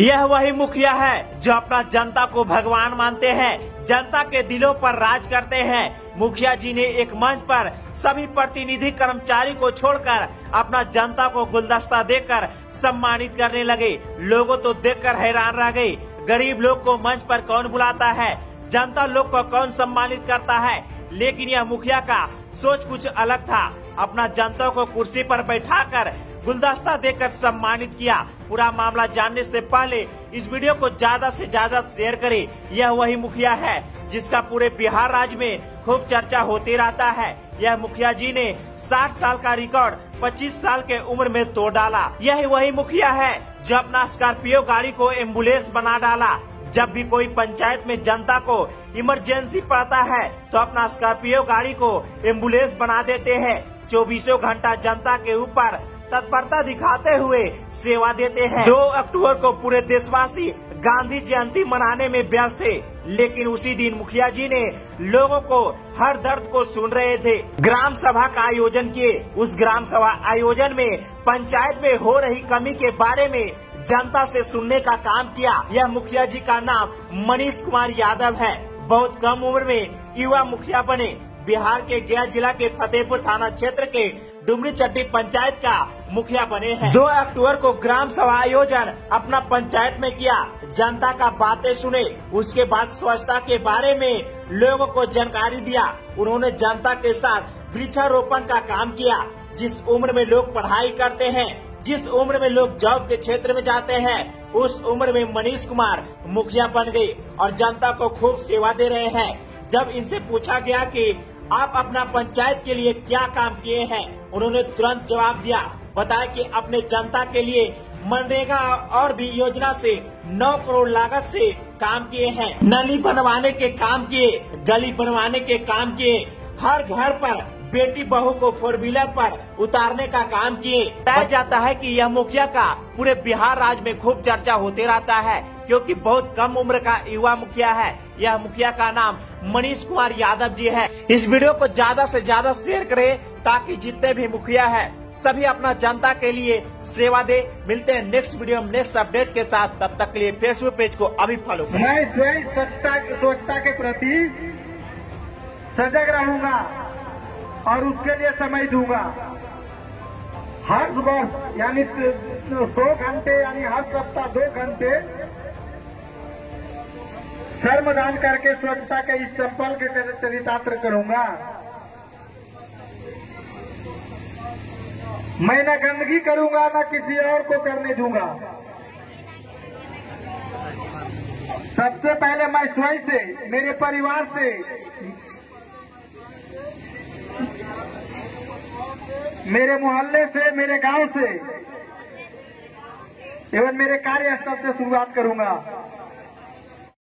यह वही मुखिया है जो अपना जनता को भगवान मानते हैं, जनता के दिलों पर राज करते हैं। मुखिया जी ने एक मंच पर सभी प्रतिनिधि कर्मचारी को छोड़कर अपना जनता को गुलदस्ता देकर सम्मानित करने लगे। लोगों तो देखकर हैरान रह गए। गरीब लोग को मंच पर कौन बुलाता है? जनता लोग को कौन सम्मानित करता है? लेकिन यह मुखिया का सोच कुछ अलग था। अपना जनता को कुर्सी पर बैठाकर गुलदस्ता देकर सम्मानित किया। पूरा मामला जानने से पहले इस वीडियो को ज़्यादा से ज़्यादा शेयर करें। यह वही मुखिया है जिसका पूरे बिहार राज्य में खूब चर्चा होते रहता है। यह मुखिया जी ने 60 साल का रिकॉर्ड 25 साल के उम्र में तोड़ डाला। यह वही मुखिया है जो अपना स्कॉर्पियो गाड़ी को एंबुलेंस बना डाला। जब भी कोई पंचायत में जनता को इमरजेंसी पड़ता है तो अपना स्कॉर्पियो गाड़ी को एंबुलेंस बना देते हैं। चौबीसों घंटा जनता के ऊपर तत्परता दिखाते हुए सेवा देते हैं। दो अक्टूबर को पूरे देशवासी गांधी जयंती मनाने में व्यस्त थे, लेकिन उसी दिन मुखिया जी ने लोगों को हर दर्द को सुन रहे थे। ग्राम सभा का आयोजन किए। उस ग्राम सभा आयोजन में पंचायत में हो रही कमी के बारे में जनता से सुनने का काम किया। यह मुखिया जी का नाम मनीष कुमार यादव है। बहुत कम उम्र में युवा मुखिया बने। बिहार के गया जिला के फतेहपुर थाना क्षेत्र के डुमरी चट्टी पंचायत का मुखिया बने हैं। दो अक्टूबर को ग्राम सभा आयोजन अपना पंचायत में किया। जनता का बातें सुने, उसके बाद स्वच्छता के बारे में लोगों को जानकारी दिया। उन्होंने जनता के साथ वृक्षारोपण का काम किया। जिस उम्र में लोग पढ़ाई करते हैं, जिस उम्र में लोग जॉब के क्षेत्र में जाते हैं, उस उम्र में मनीष कुमार मुखिया बन गए और जनता को खूब सेवा दे रहे हैं। जब इनसे पूछा गया कि आप अपना पंचायत के लिए क्या काम किए हैं? उन्होंने तुरंत जवाब दिया। बताया कि अपने जनता के लिए मनरेगा और भी योजना से 9 करोड़ लागत से काम किए हैं। नली बनवाने के काम किए, गली बनवाने के काम किए, हर घर पर बेटी बहू को फोर व्हीलर पर उतारने का काम किए। बताया जाता है कि यह मुखिया का पूरे बिहार राज्य में खूब चर्चा होते रहता है, क्योंकि बहुत कम उम्र का युवा मुखिया है। यह मुखिया का नाम मनीष कुमार यादव जी है। इस वीडियो को ज़्यादा से ज़्यादा शेयर करें ताकि जितने भी मुखिया है, सभी अपना जनता के लिए सेवा दे। मिलते हैं नेक्स्ट वीडियो में नेक्स्ट अपडेट के साथ। तब तक के लिए फेसबुक पेज को अभी फॉलो करें। मैं स्वयं स्वच्छता स्वच्छता के प्रति सजग रहूँगा और उसके लिए समय दूँगा। हर वर्ष यानी दो घंटे, यानी हर सप्ताह दो घंटे श्रमदान करके स्वच्छता के इस संपर्क के चरितार्थ करूँगा। मैं न गंदगी करूँगा, न किसी और को करने दूँगा। सबसे पहले मैं स्वयं से, मेरे परिवार से, मेरे मोहल्ले से, मेरे गाँव से, एवं मेरे कार्यस्थल से शुरुआत करूँगा।